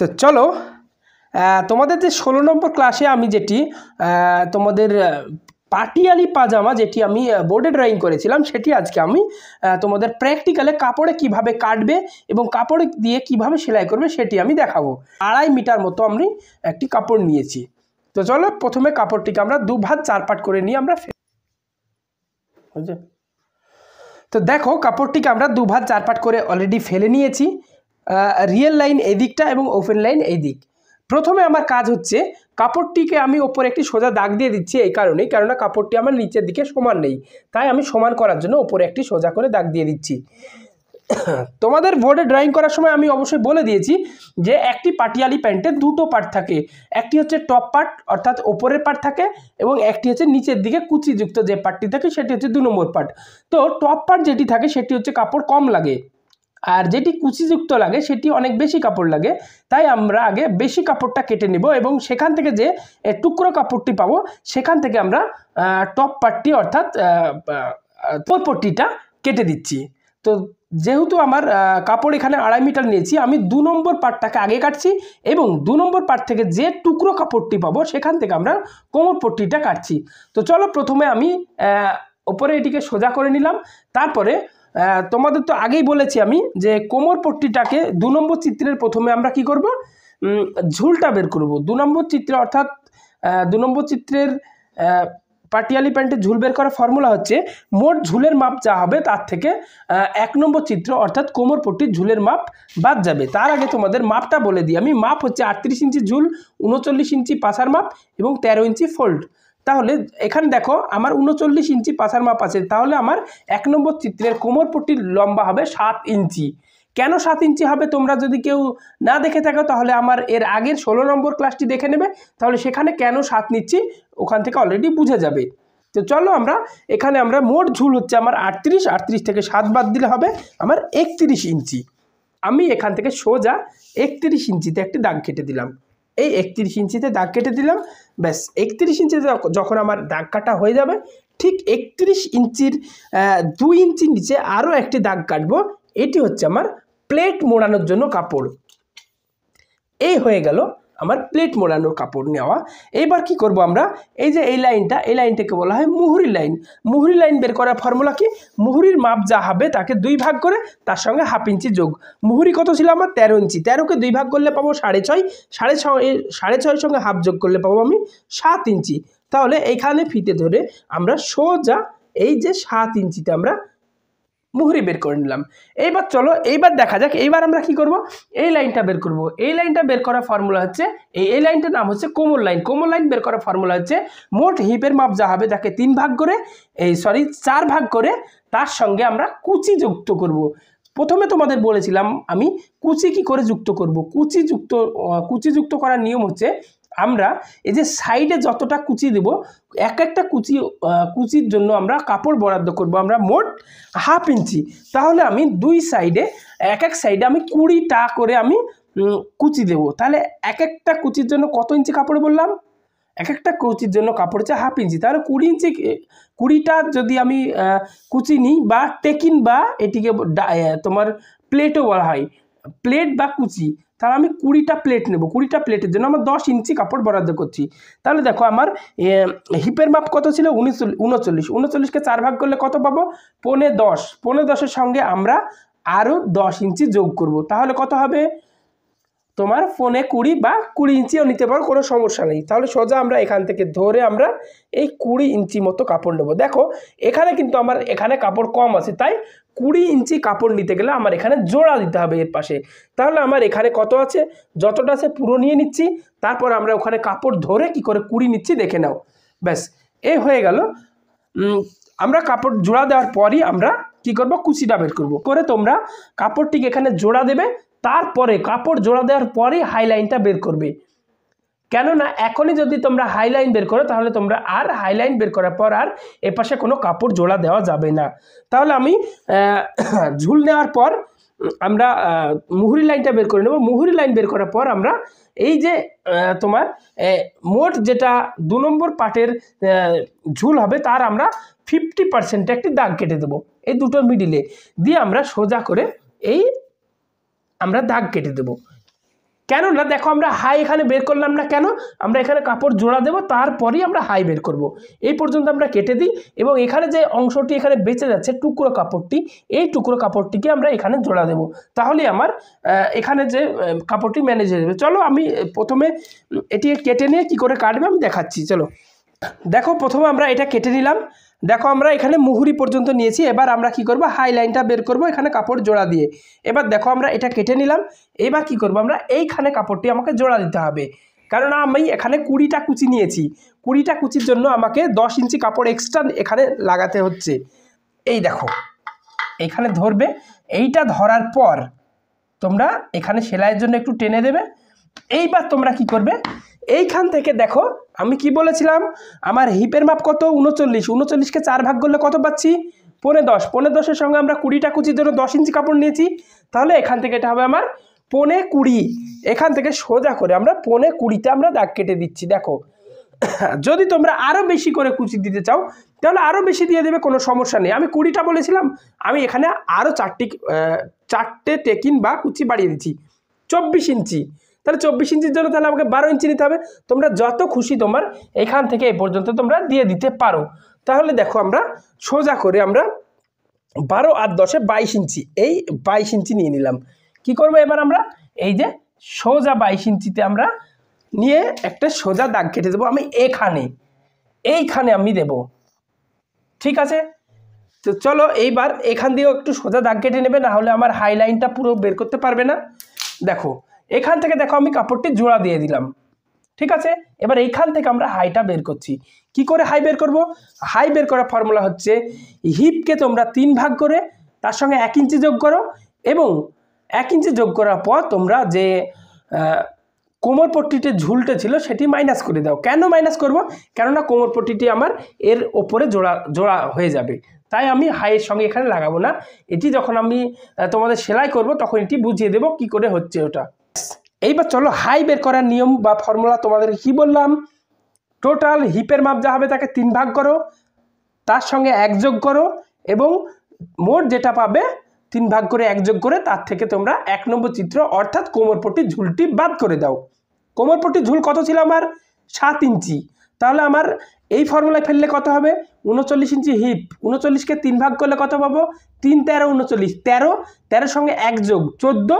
তো চলো তোমাদের যে ষোলো নম্বর ক্লাসে আমি যেটি তোমাদের পাটিয়ালি পাজামা যেটি আমি বোর্ডে ড্রয়িং করেছিলাম, সেটি আজকে আমি তোমাদের প্র্যাকটিক্যালে কাপড়ে কীভাবে কাটবে এবং কাপড় দিয়ে কীভাবে সেলাই করবে সেটি আমি দেখাবো। আড়াই মিটার মতো আমি একটি কাপড় নিয়েছি। তো চলো, প্রথমে কাপড়টিকে আমরা দু ভাত চার পাট করে নিয়ে আমরা? তো দেখো, কাপড়টিকে আমরা দু ভাত চার পাট করে অলরেডি ফেলে নিয়েছি। রিয়েল লাইন এই দিকটা এবং ওপেন লাইন এই দিক প্রথমে আমার কাজ হচ্ছে, কাপড়টিকে আমি ওপরে একটি সোজা দাগ দিয়ে দিচ্ছি এই কারণেই, কেননা কাপড়টি আমার নিচের দিকে সমান নেই। তাই আমি সমান করার জন্য ওপরে একটি সোজা করে দাগ দিয়ে দিচ্ছি। তোমাদের বোর্ডে ড্রয়িং করার সময় আমি অবশ্যই বলে দিয়েছি যে একটি পাটিয়ালি প্যান্টের দুটো পার্ট থাকে। একটি হচ্ছে টপ পার্ট অর্থাৎ ওপরের পার্ট থাকে এবং একটি হচ্ছে নিচের দিকে কুচিযুক্ত যে পার্টটি থাকে, সেটি হচ্ছে দু নম্বর পার্ট তো টপ পার্ট যেটি থাকে, সেটি হচ্ছে কাপড় কম লাগে। আর যেটি কুচিযুক্ত লাগে, সেটি অনেক বেশি কাপড় লাগে। তাই আমরা আগে বেশি কাপড়টা কেটে নেব এবং সেখান থেকে যে টুকরো কাপড়টি পাবো, সেখান থেকে আমরা টপ পার্টটি অর্থাৎ পট্টিটা কেটে দিচ্ছি। তো যেহেতু আমার কাপড় এখানে আড়াই মিটার নিয়েছি, আমি দু নম্বর পার্টটাকে আগে কাটছি এবং দু নম্বর পার্ট থেকে যে টুকরো কাপড়টি পাবো, সেখান থেকে আমরা কোমর পট্টিটা কাটছি। তো চলো প্রথমে আমি ওপরে এটিকে সোজা করে নিলাম। তারপরে তোমাদের তো আগেই বলেছি আমি যে কোমর পট্টিটাকে দু নম্বর চিত্রের প্রথমে আমরা কি করব? ঝুলটা বের করব। দু নম্বর চিত্রে অর্থাৎ দু নম্বর চিত্রের পাটিয়ালি প্যান্টের ঝুল বের করার ফর্মুলা হচ্ছে মোট ঝুলের মাপ যা হবে তার থেকে এক নম্বর চিত্র অর্থাৎ কোমর পট্টির ঝুলের মাপ বাদ যাবে। তার আগে তোমাদের মাপটা বলে দিই। আমি মাপ হচ্ছে আটত্রিশ ইঞ্চি ঝুল, উনচল্লিশ ইঞ্চি পাশার মাপ এবং তেরো ইঞ্চি ফোল্ড। তাহলে এখানে দেখো আমার উনচল্লিশ ইঞ্চি পাশার মাপ আছে, তাহলে আমার এক নম্বর চিত্রের কোমর পট্টির লম্বা হবে সাত ইঞ্চি। কেন সাত ইঞ্চি হবে তোমরা যদি কেউ না দেখে থাকো, তাহলে আমার এর আগের ষোলো নম্বর ক্লাসটি দেখে নেবে। তাহলে সেখানে কেন সাত নিচ্ছি ওখান থেকে অলরেডি বুঝে যাবে। তো চলো আমরা, এখানে আমরা মোট ঝুল হচ্ছে আমার আটত্রিশ আটত্রিশ থেকে সাত বাদ দিলে হবে আমার একত্রিশ ইঞ্চি। আমি এখান থেকে সোজা একত্রিশ ইঞ্চিতে একটি দাগ কেটে দিলাম। এই একত্রিশ ইঞ্চিতে দাগ কেটে দিলাম। ব্যাস, একত্রিশ ইঞ্চিতে যখ- যখন আমার দাগ কাটা হয়ে যাবে, ঠিক একত্রিশ ইঞ্চির দুই ইঞ্চি নিচে আরও একটি দাগ কাটবো। এটি হচ্ছে আমার প্লেট মোড়ানোর জন্য কাপড়। এই হয়ে গেল আমার প্লেট মোড়ানোর কাপড় নেওয়া। এইবার কি করব আমরা? এই যে এই লাইনটা, এই লাইনটাকে বলা হয় মুহুরি লাইন। মুহুরি লাইন বের করার ফর্মুলা কি? মুহুরির মাপ যা হবে তাকে দুই ভাগ করে তার সঙ্গে হাফ ইঞ্চি যোগ। মুহুরি কত ছিল আমার? তেরো ইঞ্চি। তেরোকে দুই ভাগ করলে পাবো সাড়ে ছয়। সাড়ে ছয় সাড়ে ছয়ের সঙ্গে হাফ যোগ করলে পাবো আমি সাত ইঞ্চি। তাহলে এইখানে ফিতে ধরে আমরা সোজা এই যে সাত ইঞ্চিতে আমরা মুহুরি বের করে নিলাম। এইবার চলো, এইবার দেখা যাক, এইবার আমরা কি করব? এই লাইনটা বের করব। এই লাইনটা বের করার ফর্মুলা হচ্ছে, এই এই লাইনটার নাম হচ্ছে কোমল লাইন। কোমল লাইন বের করার ফর্মুলা হচ্ছে, মোট হিপের মাপ যা হবে তাকে তিন ভাগ করে, এই সরি চার ভাগ করে, তার সঙ্গে আমরা কুচি যুক্ত করব। প্রথমে তোমাদের বলেছিলাম আমি কুচি কি করে যুক্ত করব? কুচি যুক্ত কুচি যুক্ত করার নিয়ম হচ্ছে আমরা এই যে সাইডে যতটা কুচি দেব, এক একটা কুচি কুচির জন্য আমরা কাপড় বরাদ্দ করব আমরা মোট হাফ ইঞ্চি। তাহলে আমি দুই সাইডে এক এক সাইডে আমি কুড়িটা করে আমি কুচি দেবো। তাহলে এক একটা কুচির জন্য কত ইঞ্চি কাপড় বললাম? এক একটা কুচির জন্য কাপড় হচ্ছে হাফ ইঞ্চি। তাহলে কুড়ি ইঞ্চি, কুড়িটা যদি আমি কুচি নিই বা টেকিন বা এটিকে তোমার প্লেটও বলা হয়। প্লেট বা কুচি। তাহলে আমি কুড়িটা প্লেট নেব, কুড়িটা প্লেটের জন্য আমার দশ ইঞ্চি কাপড় বরাদ্দ করছি। তাহলে দেখো আমার হিপের মাপ কত ছিল? উনিশ, উনচল্লিশ। উনচল্লিশকে চার ভাগ করলে কত পাবো? পনে দশ। পৌনে দশের সঙ্গে আমরা আরও দশ ইঞ্চি যোগ করব। তাহলে কত হবে? তোমার ফোনে কুড়ি বা কুড়ি ইঞ্চিও নিতে পারো, কোনো সমস্যা নেই। তাহলে সোজা আমরা এখান থেকে ধরে আমরা এই কুড়ি ইঞ্চি মতো কাপড় নেব। দেখো, এখানে কিন্তু আমার, এখানে কাপড় কম আছে, তাই কুড়ি ইঞ্চি কাপড় নিতে গেলে আমার এখানে জোড়া দিতে হবে এর পাশে। তাহলে আমার এখানে কত আছে? যতটা আছে পুরো নিয়ে নিচ্ছি। তারপর আমরা ওখানে কাপড় ধরে কি করে কুড়ি নিচ্ছি দেখে নাও। ব্যাস এই হয়ে গেল। আমরা কাপড় জোড়া দেওয়ার পরই আমরা কি করব? কুচিটা বের করব। করে তোমরা কাপড়টিকে এখানে জোড়া দেবে। তারপরে কাপড় জোড়া দেওয়ার পরেই হাইলাইনটা বের করবে। কেননা এখনই যদি তোমরা হাইলাইন বের করো, তাহলে তোমরা আর হাইলাইন বের করার পর আর এপাশে কোনো কাপড় জোড়া দেওয়া যাবে না। তাহলে আমি ঝুল নেওয়ার পর আমরা মুহুরি লাইনটা বের করে নেব। মুহুরি লাইন বের করার পর আমরা এই যে তোমার মোট যেটা দু নম্বর পাটের ঝুল হবে, তার আমরা ফিফটি পার্সেন্ট একটি দাগ কেটে দেবো। এই দুটোর মিডিলে দিয়ে আমরা সোজা করে এই আমরা দাগ কেটে দেবো। কেননা দেখো আমরা হাই এখানে বের করলাম না কেন? আমরা এখানে কাপড় জোড়া দেবো, তারপরেই আমরা হাই বের করব। এই পর্যন্ত আমরা কেটে দিই এবং এখানে যে অংশটি এখানে বেঁচে যাচ্ছে টুকরো কাপড়টি, এই টুকরো কাপড়টিকে আমরা এখানে জোড়া দেব। তাহলে আমার এখানে যে কাপড়টি ম্যানেজ হয়ে যাবে। চলো আমি প্রথমে এটি কেটে নিয়ে কি করে কাটবে আমি দেখাচ্ছি। চলো। দেখো প্রথমে আমরা এটা কেটে নিলাম। দেখো আমরা এখানে মুহুরি পর্যন্ত নিয়েছি, এবার আমরা কি করব? হাই লাইনটা বের করব এখানে কাপড় জোড়া দিয়ে। এবার দেখো আমরা এটা কেটে নিলাম, এবার কি করব আমরা? এইখানে কাপড়টি আমাকে জোড়া দিতে হবে। কারণ আমি এখানে কুড়িটা কুচি নিয়েছি, কুড়িটা কুচির জন্য আমাকে দশ ইঞ্চি কাপড় এক্সট্রা এখানে লাগাতে হচ্ছে। এই দেখো এখানে ধরবে, এইটা ধরার পর তোমরা এখানে সেলাইয়ের জন্য একটু টেনে দেবে। এইবার তোমরা কি করবে? এইখান থেকে দেখো, আমি কি বলেছিলাম? আমার হিপের মাপ কত? উনচল্লিশ। উনচল্লিশকে চার ভাগ করলে কত পাচ্ছি? পনে দশ। পনেরো দশের সঙ্গে আমরা কুড়িটা কুচির জন্য দশ ইঞ্চি কাপড় নিয়েছি। তাহলে এখান থেকে এটা হবে আমার পনে কুড়ি। এখান থেকে সোজা করে আমরা পনে কুড়িতে আমরা দাগ কেটে দিচ্ছি, দেখো। যদি তোমরা আরও বেশি করে কুচি দিতে চাও, তাহলে আরও বেশি দিয়ে দেবে, কোনো সমস্যা নেই। আমি কুড়িটা বলেছিলাম, আমি এখানে আরও চারটি চারটে টেকিন বা কুচি বাড়িয়ে দিচ্ছি। চব্বিশ ইঞ্চি। তাহলে চব্বিশ ইঞ্চির জন্য তাহলে আমাকে বারো ইঞ্চি নিতে হবে। তোমরা যত খুশি তোমার এখান থেকে এই পর্যন্ত তোমরা দিয়ে দিতে পারো। তাহলে দেখো আমরা সোজা করে আমরা বারো আর দশে বাইশ ইঞ্চি, এই বাইশ ইঞ্চি নিয়ে নিলাম। কি করব এবার আমরা? এই যে সোজা বাইশ ইঞ্চিতে আমরা নিয়ে একটা সোজা দাগ কেটে দেবো আমি এখানে। এইখানে আমি দেব। ঠিক আছে? তো চলো এইবার এখান দিয়েও একটু সোজা দাগ কেটে নেবে না হলে আমার হাই লাইনটা পুরো বের করতে পারবে না। দেখো এখান থেকে দেখো আমি কাপড়টি জোড়া দিয়ে দিলাম। ঠিক আছে? এবার এইখান থেকে আমরা হাইটা বের করছি। কি করে হাই বের করব? হাই বের করার ফর্মুলা হচ্ছে হিপকে তোমরা তিন ভাগ করে তার সঙ্গে এক ইঞ্চি যোগ করো এবং এক ইঞ্চি যোগ করার পর তোমরা যে কোমর পট্টিতে ঝুলটে ছিল সেটি মাইনাস করে দাও। কেন মাইনাস করব? কেননা কোমর পট্টিটি আমার এর ওপরে জোড়া জোড়া হয়ে যাবে। তাই আমি হাইয়ের সঙ্গে এখানে লাগাবো না। এটি যখন আমি তোমাদের সেলাই করব তখন এটি বুঝিয়ে দেবো কি করে হচ্ছে ওটা। এইবার চলো হাই বের করার নিয়ম বা ফর্মুলা তোমাদের কি বললাম? টোটাল হিপের মাপ যা হবে তাকে তিন ভাগ করো, তার সঙ্গে এক যোগ করো এবং মোট যেটা পাবে তিন ভাগ করে এক যোগ করে তার থেকে তোমরা এক নম্বর চিত্র অর্থাৎ কোমরপট্টির ঝুলটি বাদ করে দাও। কোমরপট্টির ঝুল কত ছিল আমার? সাত ইঞ্চি। তাহলে আমার এই ফর্মুলায় ফেললে কত হবে? উনচল্লিশ ইঞ্চি হিপ উনচল্লিশকে তিন ভাগ করলে কত পাবো? তিন তেরো উনচল্লিশ। তেরো, তেরোর সঙ্গে এক যোগ। চোদ্দ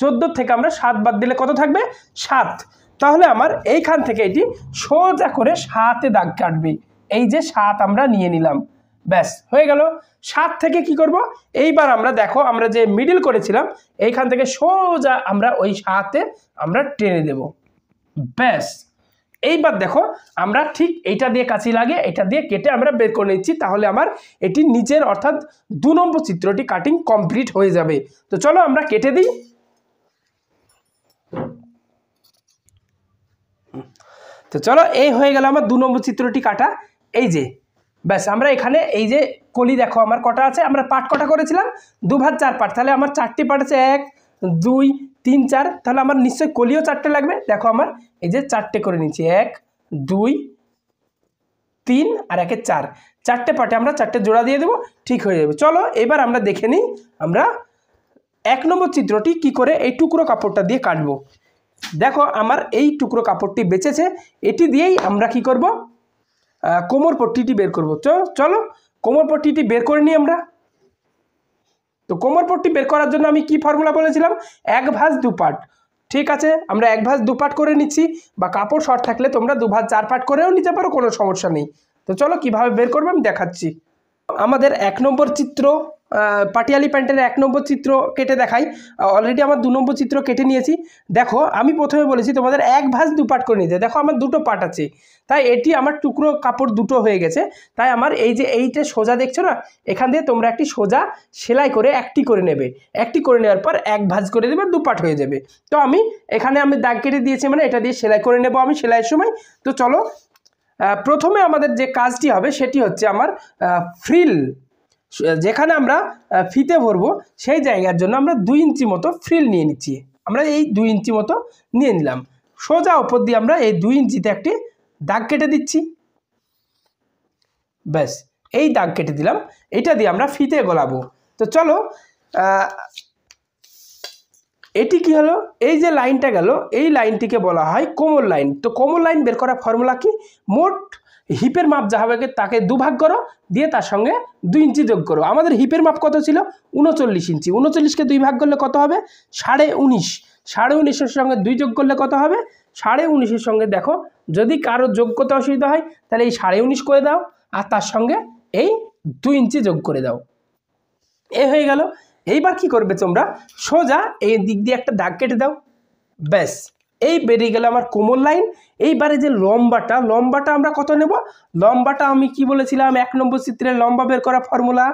চোদ্দ থেকে আমরা সাত বাদ দিলে কত থাকবে? সাত। তাহলে আমার এইখান থেকে এটি সোজা করে সাতে দাগ কাটবে। এই যে সাত আমরা নিয়ে নিলাম। ব্যাস, হয়ে গেল। সাত থেকে কি করব? এইবার আমরা দেখো, আমরা যে মিডিল করেছিলাম, এইখান থেকে সোজা আমরা ওই সাতে আমরা টেনে দেব। ব্যাস। এইবার দেখো, আমরা ঠিক এইটা দিয়ে কাছি লাগে এটা দিয়ে কেটে আমরা বের করে নিচ্ছি। তাহলে আমার এটি নিচের অর্থাৎ দু নম্বর চিত্রটি কাটিং কমপ্লিট হয়ে যাবে। তো চলো আমরা কেটে দিই। তো চলো, এই হয়ে গেল আমার দু নম্বর চিত্রটি কাটা। এই যে, ব্যাস, আমরা এখানে এই যে কলি দেখো, আমার কটা আছে, আমরা পাট কটা করেছিলাম? দু ভাত চার পাট তাহলে আমার চারটি পাট আছে, এক, দুই, তিন, চার, তাহলে আমার নিশ্চয়ই কলিও চারটে লাগবে। দেখো আমার, এই যে চারটে করে নিচ্ছি এক, দুই, তিন আর একে চার। চারটে পাটে আমরা চারটে জোড়া দিয়ে দেবো, ঠিক হয়ে যাবে। চলো, এবার আমরা দেখে নিই, আমরা এক নম্বর চিত্রটি কি করে এই টুকরো কাপড়টা দিয়ে কাটবো। দেখো আমার এই টুকরো কাপড়টি বেঁচেছে, এটি দিয়েই আমরা কি করব? কোমর পট্টিটি বের করব। চলো, কোমর পট্টিটি বের করে নিই আমরা। তো কোমর পট্টি বের করার জন্য আমি কি ফর্মুলা বলেছিলাম? এক ভাঁজ দু পাট। ঠিক আছে, আমরা এক ভাঁজ দু পাট করে নিচ্ছি, বা কাপড় শর্ট থাকলে তোমরা দু ভাঁজ চার পাট করেও নিতে পারো, কোনো সমস্যা নেই। তো চলো, কীভাবে বের করবে আমি দেখাচ্ছি। আমাদের এক নম্বর চিত্র। পাটিয়ালি প্যান্টের এক নম্বর চিত্র কেটে দেখাই। অলরেডি আমার দু নম্বর চিত্র কেটে নিয়েছি। দেখো, আমি প্রথমে বলেছি তোমাদের এক ভাঁজ দু পাট করে নিতে। দেখো, আমার দুটো পাট আছে। তাই এটি আমার টুকরো কাপড় দুটো হয়ে গেছে। তাই আমার এই যে এইটা সোজা দেখছ না, এখান দিয়ে তোমরা একটি সোজা সেলাই করে একটি করে নেবে। একটি করে নেওয়ার পর এক ভাঁজ করে দেবে দু পাট হয়ে যাবে। তো আমি এখানে আমি দাগ কেটে দিয়েছি মানে এটা দিয়ে সেলাই করে নেব আমি সেলাইয়ের সময়। তো চলো প্রথমে আমাদের যে কাজটি হবে সেটি হচ্ছে আমার ফ্রিল যেখানে আমরা ফিতে ভরবো, সেই জায়গার জন্য আমরা দুই ইঞ্চি মতো ফ্রিল নিয়ে নিচ্ছি। আমরা এই দুই ইঞ্চি মতো নিয়ে নিলাম। সোজা ওপর দিয়ে আমরা এই দুই ইঞ্চিতে একটি দাগ কেটে দিচ্ছি। ব্যাস, এই দাগ কেটে দিলাম। এটা দিয়ে আমরা ফিতে গলাবো। তো চলো এটি কি হলো? এই যে লাইনটা গেল, এই লাইনটিকে বলা হয় কোমল লাইন। তো কোমল লাইন বের করার ফর্মুলা কি? মোট হিপের মাপ যা হবে তাকে দুভাগ করো, দিয়ে তার সঙ্গে দুই ইঞ্চি যোগ করো। আমাদের হিপের মাপ কত ছিল? উনচল্লিশ ইঞ্চি। উনচল্লিশকে দুই ভাগ করলে কত হবে? সাড়ে উনিশ। সাড়ে উনিশের সঙ্গে দুই যোগ করলে কত হবে? সাড়ে উনিশের সঙ্গে দেখো, যদি কারও যোগ করতে অসুবিধা হয়, তাহলে এই সাড়ে উনিশ করে দাও, আর তার সঙ্গে এই দুই ইঞ্চি যোগ করে দাও। এ হয়ে গেল। এইবার কি করবে তোমরা? সোজা এই দিক দিয়ে একটা দাগ কেটে দাও। ব্যাস। এই বেরিয়ে গেল আমার কোমল লাইন। এইবারে যে লম্বাটা লম্বাটা আমরা কত নেব? লম্বাটা আমি কি বলেছিলাম? এক নম্বর চিত্রের লম্বা বের করা ফর্মুলা।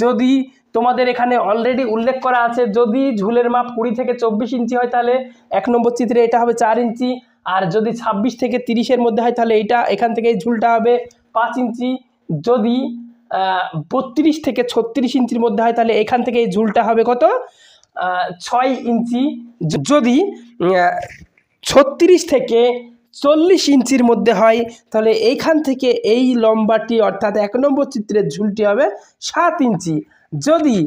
যদি তোমাদের এখানে অলরেডি উল্লেখ করা আছে, যদি ঝুলের মাপ কুড়ি থেকে চব্বিশ ইঞ্চি হয় তাহলে এক নম্বর চিত্রে এটা হবে চার ইঞ্চি। আর যদি ছাব্বিশ থেকে তিরিশের মধ্যে হয় তাহলে এইটা, এখান থেকে এই ঝুলটা হবে পাঁচ ইঞ্চি। যদি বত্রিশ থেকে ছত্রিশ ইঞ্চির মধ্যে হয় তাহলে এখান থেকে এই ঝুলটা হবে কত? ছয় ইঞ্চি। যদি ছত্রিশ থেকে চল্লিশ ইঞ্চির মধ্যে হয়, তাহলে এইখান থেকে এই লম্বাটি অর্থাৎ এক নম্বর চিত্রের ঝুলটি হবে সাত ইঞ্চি। যদি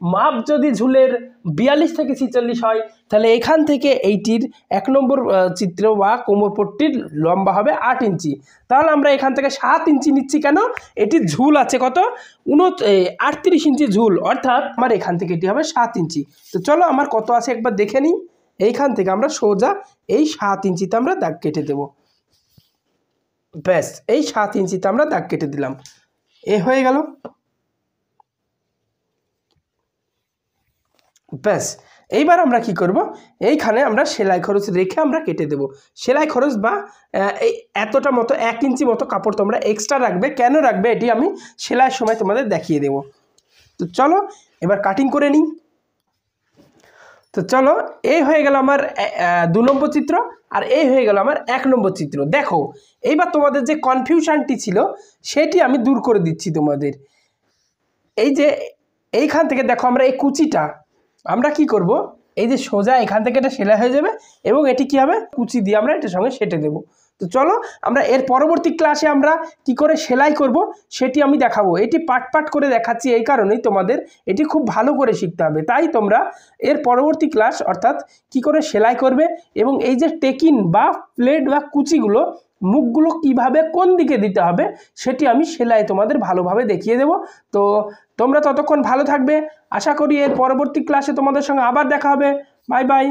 মাপ যদি ঝুলের বিয়াল্লিশ থেকে ছিচল্লিশ হয়, তাহলে এখান থেকে এইটির এক নম্বর চিত্র বা কোমরপট্টির লম্বা হবে আট ইঞ্চি। তাহলে আমরা এখান থেকে সাত ইঞ্চি নিচ্ছি কেন? এটির ঝুল আছে কত? উন আটত্রিশ ইঞ্চি ঝুল, অর্থাৎ আমার এখান থেকে এটি হবে সাত ইঞ্চি। তো চলো আমার কত আছে একবার দেখে নিই। এইখান থেকে আমরা সোজা এই সাত ইঞ্চিতে আমরা দাগ কেটে দেব। ব্যাস, এই সাত ইঞ্চিতে আমরা দাগ কেটে দিলাম। এ হয়ে গেল। ব্যাস, এইবার আমরা কি করব? এইখানে আমরা সেলাই খরচ রেখে আমরা কেটে দেব। সেলাই খরচ বা এই এতটা মতো, এক ইঞ্চি মতো কাপড় তোমরা এক্সট্রা রাখবে। কেন রাখবে? এটি আমি সেলাইয়ের সময় তোমাদের দেখিয়ে দেব। তো চলো, এবার কাটিং করে নিই। তো চলো, এই হয়ে গেল আমার দু নম্বর চিত্র, আর এই হয়ে গেল আমার এক নম্বর চিত্র। দেখো, এইবার তোমাদের যে কনফিউশনটি ছিল, সেটি আমি দূর করে দিচ্ছি তোমাদের। এই যে, এইখান থেকে দেখো আমরা এই কুচিটা, আমরা কি করব? এই যে সোজা এখান থেকে এটা সেলাই হয়ে যাবে, এবং এটি কি হবে? কুচি দিয়ে আমরা এটার সঙ্গে সেটে দেব। তো চলো, আমরা এর পরবর্তী ক্লাসে আমরা কি করে সেলাই করব সেটি আমি দেখাবো। এটি পাট পাট করে দেখাচ্ছি এই কারণেই তোমাদের এটি খুব ভালো করে শিখতে হবে। তাই তোমরা এর পরবর্তী ক্লাস অর্থাৎ কি করে সেলাই করবে এবং এই যে টেকিন বা প্লেট বা কুচিগুলো, মুখগুলো কীভাবে কোন দিকে দিতে হবে সেটি আমি সেলাই তোমাদের ভালোভাবে দেখিয়ে দেব। তো তোমরা ততক্ষণ ভালো থাকবে। আশা করি এর পরবর্তী ক্লাসে তোমাদের সঙ্গে আবার দেখা হবে। Bye bye.